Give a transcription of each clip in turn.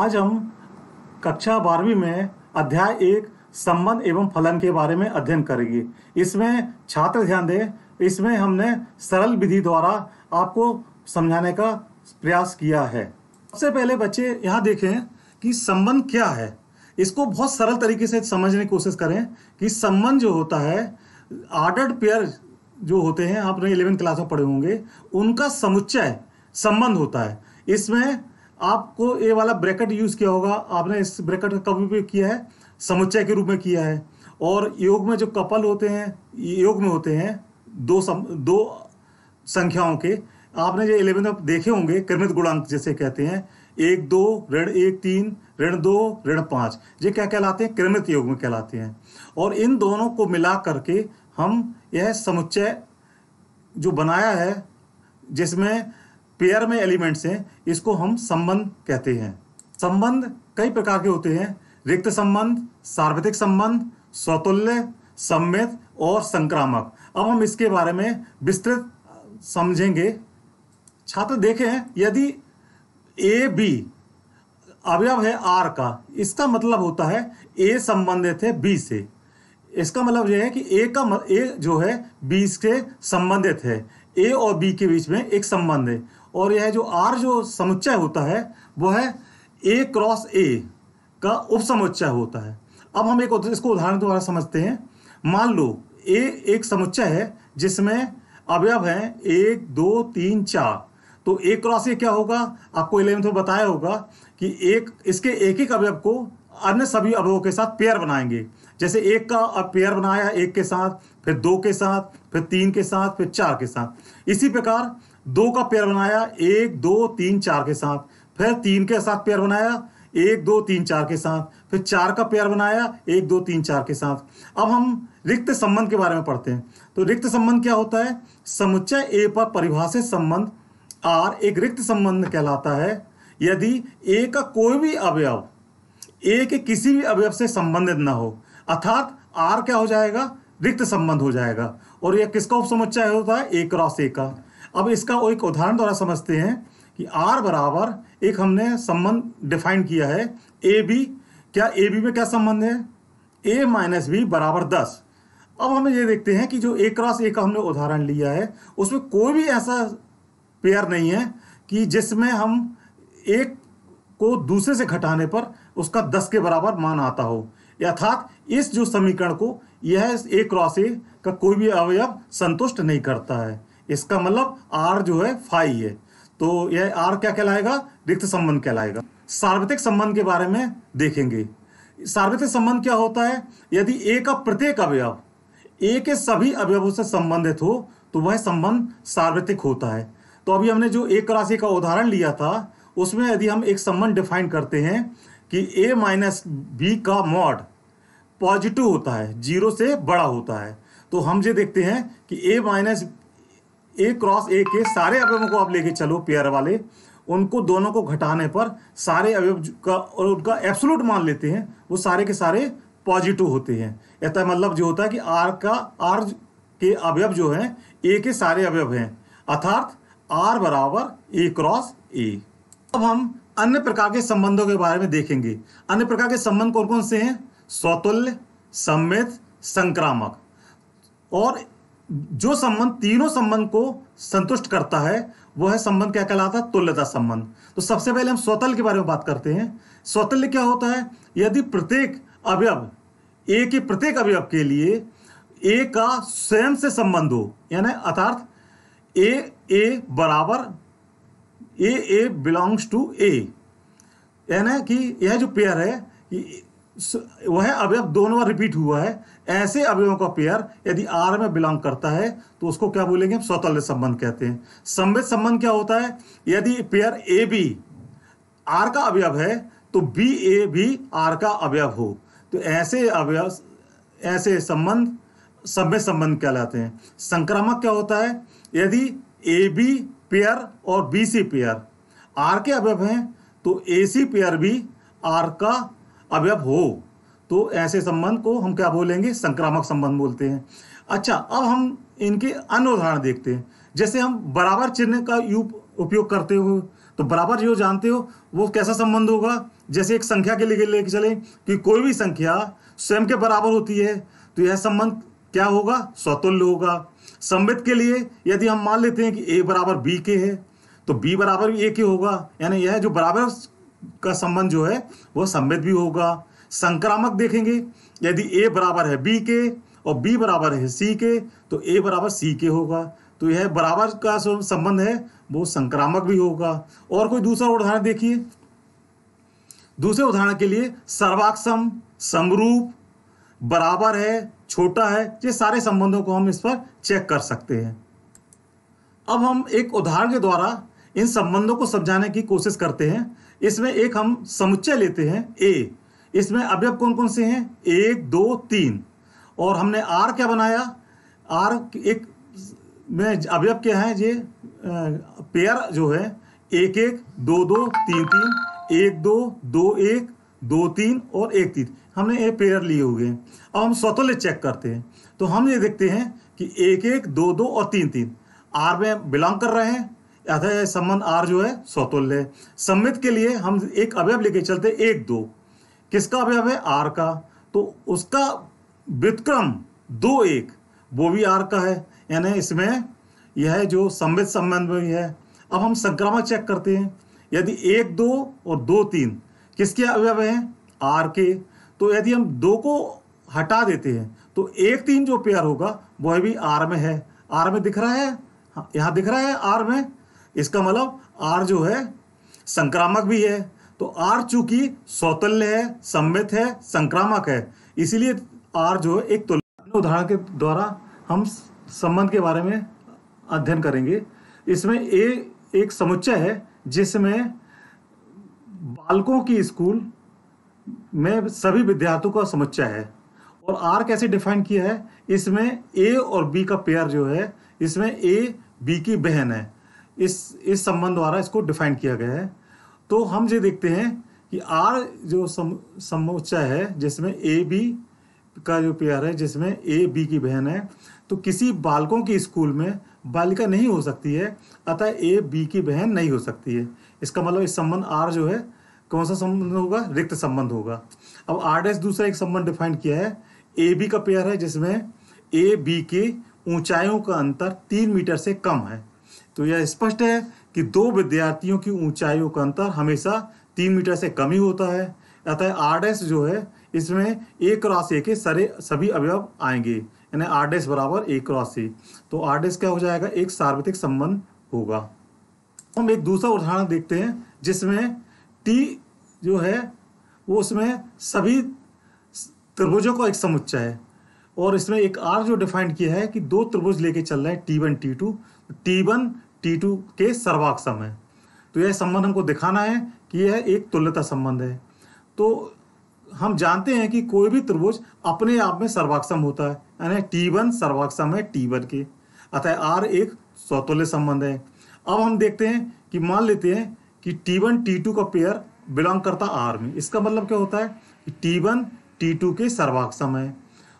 आज हम कक्षा बारहवीं में अध्याय एक, संबंध एवं फलन के बारे में अध्ययन करेंगे। इसमें छात्र ध्यान दें, इसमें हमने सरल विधि द्वारा आपको समझाने का प्रयास किया है। सबसे पहले बच्चे यहाँ देखें कि संबंध क्या है। इसको बहुत सरल तरीके से समझने की कोशिश करें कि संबंध जो होता है आर्डर्ड पेयर जो होते हैं, आपने इलेवेंथ क्लास में पढ़े होंगे, उनका समुच्चय संबंध होता है। इसमें आपको ये वाला ब्रैकेट यूज़ किया होगा। आपने इस ब्रैकेट का कभी भी किया है समुच्चय के रूप में किया है। और योग में जो कपल होते हैं योग में होते हैं दो सम, दो संख्याओं के आपने जो इलेवेंथ में देखे होंगे क्रमित गुणांक जैसे कहते हैं। एक दो ऋण एक तीन ऋण दो ऋण पाँच। ये क्या कहलाते हैं? क्रमित योग में कहलाते हैं। और इन दोनों को मिला करके हम यह समुच्चय जो बनाया है जिसमें पेयर में एलिमेंट्स हैं, इसको हम संबंध कहते हैं। संबंध कई प्रकार के होते हैं। रिक्त संबंध सार्वधिक संबंध, स्वतुल्य सम्मित और संक्रामक। अब हम इसके बारे में विस्तृत समझेंगे। छात्र देखें यदि ए बी अवयव है आर का, इसका मतलब होता है ए संबंधित है बी से। इसका मतलब यह है कि ए का ए जो है बी से संबंधित है। ए और बी के बीच में एक संबंध है। और यह जो आर जो समुच्चय होता है वो है ए क्रॉस ए का उप समुच्चय होता है। अब हम एक इसको उदाहरण द्वारा समझते हैं। मान लो ए एक समुच्चय है, जिसमें अवयव है एक, दो, तीन, चार। तो ए क्रॉस ए क्या होगा? आपको इलेवेंथ में बताया होगा कि एक, इसके एक एक अवयव को अन्य सभी अवयवों के साथ पेयर बनाएँगे। जैसे एक का अब पेयर बनाया एक के साथ, फिर दो के साथ, फिर तीन के साथ, फिर चार के साथ। इसी प्रकार दो का पेयर बनाया, एक, दो, तीन, चार के साथ। फिर तीन के साथ पेयर बनाया, एक, दो, तीन, चार के साथ। फिर चार का पेयर बनाया, एक, दो, तीन, चार के साथ। अब हम रिक्त संबंध के बारे में पढ़ते हैं। तो रिक्त संबंध क्या होता है? समुच्चय ए पर परिभाषित संबंध आर एक रिक्त संबंध कहलाता है। यदि ए का कोई भी अवयव, ए के किसी भी अवयव से संबंधित ना हो, अर्थात आर क्या हो जाएगा? रिक्त संबंध हो जाएगा। और यह किसका उपसमुच्चय होता है? ए क्रॉस ए का। अब इसका एक उदाहरण द्वारा समझते हैं कि आर बराबर एक हमने संबंध डिफाइन किया है ए बी क्या ए बी में क्या संबंध है? ए माइनस बी बराबर दस। अब हम ये देखते हैं कि जो ए क्रॉस ए का हमने उदाहरण लिया है, उसमें कोई भी ऐसा पेयर नहीं है कि जिसमें हम एक को दूसरे से घटाने पर उसका दस के बराबर मान आता हो। अर्थात इस जो समीकरण को यह ए क्रॉस ए का कोई भी अवयव संतुष्ट नहीं करता है। इसका मतलब आर जो है फाई है। तो यह आर क्या कहलाएगा? रिक्त संबंध कहलाएगा। सार्वत्रिक संबंध के बारे में देखेंगे। सार्वत्रिक संबंध क्या होता है? यदि ए का प्रत्येक अवयव ए के सभी अवयवों से संबंधित हो तो वह संबंध सार्वत्रिक होता है। तो अभी हमने जो एक राशि का उदाहरण लिया था, उसमें यदि हम एक संबंध डिफाइन करते हैं कि ए माइनस बी का मॉड पॉजिटिव होता है ज़ीरो से बड़ा होता है तो हम ये देखते हैं कि ए माइनस ए क्रॉस ए के सारे अवयवों को आप लेके चलो पेयर वाले, उनको दोनों को घटाने पर सारे अवयव का, और उनका एब्सोलूट मान लेते हैं, वो सारे के सारे पॉजिटिव होते हैं। ऐसा मतलब जो होता है कि आर का आर के अवयव जो हैं ए के सारे अवयव हैं। अर्थात आर बराबर ए क्रॉस ए अब हम अन्य प्रकार के संबंधों के बारे में देखेंगे। अन्य प्रकार के संबंध कौन कौन से हैं? स्वतुल्य सम्मित संक्रामक। और जो संबंध, तीनों संबंध को संतुष्ट करता है, वह संबंध क्या कहलाता है? तुल्यता संबंध। तो सबसे पहले हम स्वतल के बारे में बात करते हैं। स्वतल्य क्या होता है? यदि प्रत्येक अवयव, ए के प्रत्येक अवयव के लिए ए का स्वयं से संबंध हो, यानी अर्थात ए ए बराबर, ए ए बिलोंग्स टू ए। यानी कि यह जो पेयर है वह अवयव दोनों बार रिपीट हुआ है। ऐसे अवयवों का पेयर यदि आर में बिलोंग करता है तो उसको क्या बोलेंगे हम? स्वतंत्र संबंध कहते हैं। संबित संबंध क्या होता है? यदि पेयर ए बी आर का अवयव है तो बी ए भी आर का अवयव हो। तो ऐसे अवयव, ऐसे संबंध सभ्य संबंध कहलाते हैं। संक्रामक क्या होता है? यदि ए बी पेयर और बी सी पेयर आर के अवयव हैं तो ए सी पेयर भी आर का अवयव हो। तो ऐसे संबंध को हम क्या बोलेंगे? संक्रामक संबंध बोलते हैं। अच्छा अब हम इनके अन्य उदाहरण देखते हैं। जैसे हम बराबर चिन्ह का उपयोग करते हो तो बराबर जो जानते हो, वो कैसा संबंध होगा? जैसे एक संख्या के लिए लेके चले कि कोई भी संख्या स्वयं के बराबर होती है तो यह संबंध क्या होगा? स्वतुल्य होगा। संबित के लिए यदि हम मान लेते हैं कि ए बराबर बी के है तो बी बराबर ए के होगा। यानी यह जो बराबर का संबंध जो है वह संबित भी होगा। संक्रामक देखेंगे, यदि ए बराबर है बी के और बी बराबर है सी के तो ए बराबर सी के होगा। तो यह बराबर का संबंध है, वो संक्रामक भी होगा। और कोई दूसरा उदाहरण देखिए। दूसरे उदाहरण के लिए सर्वाक्षम, समरूप, बराबर है, छोटा है, ये सारे संबंधों को हम इस पर चेक कर सकते हैं। अब हम एक उदाहरण के द्वारा इन संबंधों को समझाने की कोशिश करते हैं। इसमें एक हम समुच्चय लेते हैं ए इसमें अवयव कौन कौन से हैं? एक, दो, तीन। और हमने आर क्या बनाया? आर एक में अवयव क्या है? ये पेयर जो है, एक एक, दो दो, तीन तीन, एक, दो दो, एक, दो, तीन और एक, तीन। हमने ये पेयर लिए हुए हैं। अब हम स्वतुल्य चेक करते हैं। तो हम ये देखते हैं कि एक एक, दो दो और तीन तीन। आर में बिलोंग कर रहे हैं अतः संबंध आर जो है स्वतुल्य सम्मित के लिए हम एक अवयव लेके चलते एक दो। किसका अवयव है? आर का। तो उसका व्युतक्रम दो एक वो भी आर का है। यानी इसमें यह जो संबित संबंध भी है। अब हम संक्रामक चेक करते हैं। यदि एक दो और दो तीन किसके अवयव हैं? आर के। तो यदि हम दो को हटा देते हैं तो एक तीन जो पेयर होगा वह भी आर में है। आर में दिख रहा है? हाँ, यहाँ दिख रहा है आर में। इसका मतलब आर जो है, संक्रामक भी है। तो आर चूँकि सौतल्य है सम्मित है, संक्रामक है। इसीलिए आर जो है, एक तुलना उदाहरण के द्वारा हम संबंध के बारे में अध्ययन करेंगे। इसमें ए एक समुच्चय है, जिसमें बालकों की स्कूल में सभी विद्यार्थियों का समुच्चय है। और आर कैसे डिफाइन किया है, इसमें ए और बी का पेयर जो है, इसमें ए बी की बहन है। इस इस संबंध द्वारा इसको डिफाइन किया गया है। तो हम ये देखते हैं कि आर जो समुच्चय है, जिसमें ए बी का जो पेयर है, जिसमें ए बी की बहन है तो किसी बालकों के स्कूल में बालिका नहीं हो सकती है, अतः ए बी की बहन नहीं हो सकती है। इसका मतलब इस संबंध आर जो है, कौन सा संबंध होगा? रिक्त संबंध होगा। अब आर डैश दूसरा एक संबंध डिफाइन किया है। ए बी का पेयर है, जिसमें ए बी के ऊंचाइयों का अंतर तीन मीटर से कम है। तो यह स्पष्ट है कि दो विद्यार्थियों की ऊंचाइयों का अंतर हमेशा तीन मीटर से कम ही होता है। अतः आर जो है, इसमें एक क्रॉस ए के सारे, सभी अवयव आएँगे। यानी आर बराबर एक क्रॉस ए तो आर क्या हो जाएगा? एक सार्वत्रिक संबंध होगा। हम एक दूसरा उदाहरण देखते हैं, जिसमें टी जो है, वो उसमें सभी त्रिभुजों का एक समुच्चय है। और इसमें एक आर जो डिफाइंड किया है कि दो त्रिभुज लेके चल रहे हैं T one T two T one T two के सर्वाक्षम है। तो यह संबंध हमको दिखाना है कि यह एक तुल्यता संबंध है। तो हम जानते हैं कि कोई भी त्रिभुज अपने आप में सर्वाक्षम होता है, यानी टी वन सर्वाक्षम है टी वन के। अतः आर एक स्वतुल्य संबंध है। अब हम देखते हैं कि मान लेते हैं कि टी वन टी टू का पेयर बिलोंग करता आर में। इसका मतलब क्या होता है? कि टी वन टी टू के सर्वाक्षम है।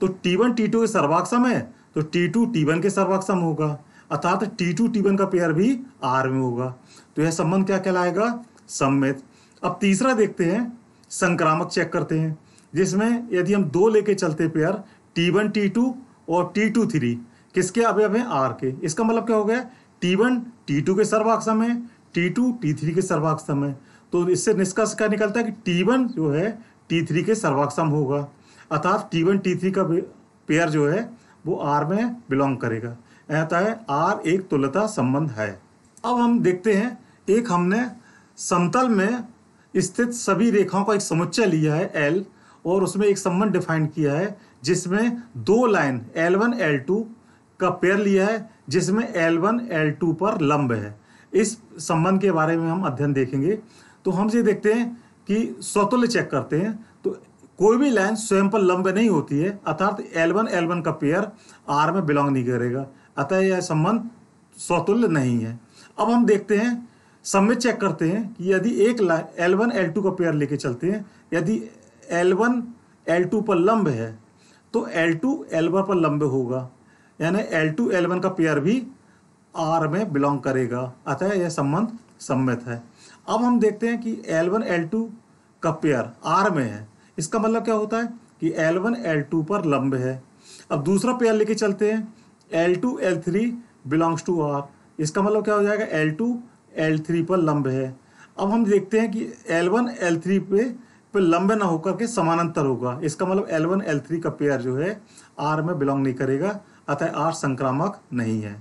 तो टी वन टी टू के सर्वाक्षम है तो टी टू टी वन के सर्वाक्षम होगा। अर्थात टी टू टी वन का पेयर भी आर में होगा। तो यह संबंध क्या कहलाएगा? सम्मित। अब तीसरा देखते हैं। संक्रामक चेक करते हैं। जिसमें यदि हम दो लेके चलते pair T one T two और टी टू थ्री किसके अवयव हैं? आर के। इसका मतलब क्या हो गया? टी वन टी टू के सर्वाक्षम है। टी टू टी थ्री के सर्वाक्षम है। तो इससे निष्कर्ष क्या निकलता है कि टी वन जो है टी थ्री के सर्वाक्षम होगा। अर्थात टी वन टी थ्री का पेयर जो है, वो आर में बिलोंग करेगा। ऐसा है, आर एक तुलता संबंध है। अब हम देखते हैं, एक हमने समतल में स्थित सभी रेखाओं का एक समुच्चय लिया है एल और उसमें एक संबंध डिफाइन किया है, जिसमें दो line L one L two का पेयर लिया है, जिसमें एल वन एल टू पर लंब है। इस संबंध के बारे में हम अध्ययन देखेंगे। तो हम ये देखते हैं कि स्वतुल्य चेक करते हैं तो कोई भी लाइन स्वयं पर लंब नहीं होती है, अर्थात एल वन एल वन का पेयर आर में बिलोंग नहीं करेगा। अतः यह संबंध स्वतुल्य नहीं है। अब हम देखते हैं सम्मित चेक करते हैं कि यदि एक एल वन एल टू का पेयर लेके चलते हैं, यदि एल वन एल टू पर लंब है तो एल टू एल वन पर लंब होगा। यानी एल टू एल वन का पेयर भी आर में बिलोंग करेगा। अतः यह संबंध सम्मित है। अब हम देखते हैं कि एल वन एल टू का पेयर आर में है। इसका मतलब क्या होता है कि एल वन एल टू पर लंब है। अब दूसरा पेयर लेके चलते हैं L two L three belongs to R इसका मतलब क्या हो जाएगा? एल टू एल थ्री पर लंब है। अब हम देखते हैं कि एल वन एल थ्री पे पर लंबे ना होकर के समानांतर होगा। इसका मतलब एल वन एल थ्री का पेयर जो है आर में बिलोंग नहीं करेगा, अतः आर संक्रामक नहीं है।